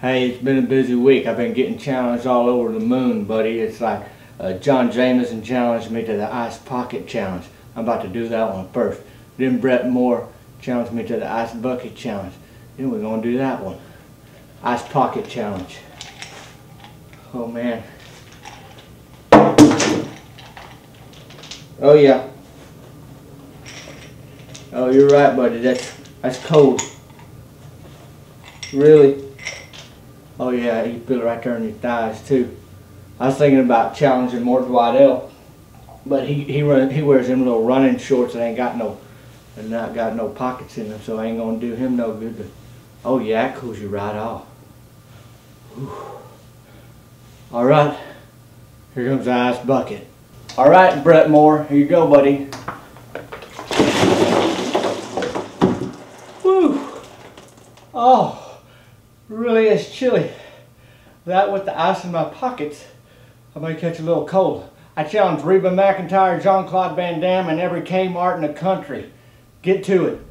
Hey, it's been a busy week. I've been getting challenged all over the moon, buddy. It's like uh, Jon Jamison challenged me to the Ice Pocket Challenge. I'm about to do that one first. Then Brett Moore challenged me to the Ice Bucket Challenge. Then we're going to do that one. Ice Pocket Challenge. Oh, man. Oh, yeah. Oh, you're right, buddy. That's, that's cold. Really? Oh yeah, you feel it right there in your thighs too. I was thinking about challenging Mort Waddell, but he he run he wears them little running shorts that ain't got no, and not got no pockets in them, so I ain't gonna do him no good. But oh yeah, that cools you right off. Whew. All right, here comes the ice bucket. All right, Brett Moore, here you go, buddy. Whew. Oh really is chilly. That with the ice in my pockets, I may catch a little cold. I challenge Reba McEntire, Jean-Claude Van Damme, and every Kmart in the country. Get to it.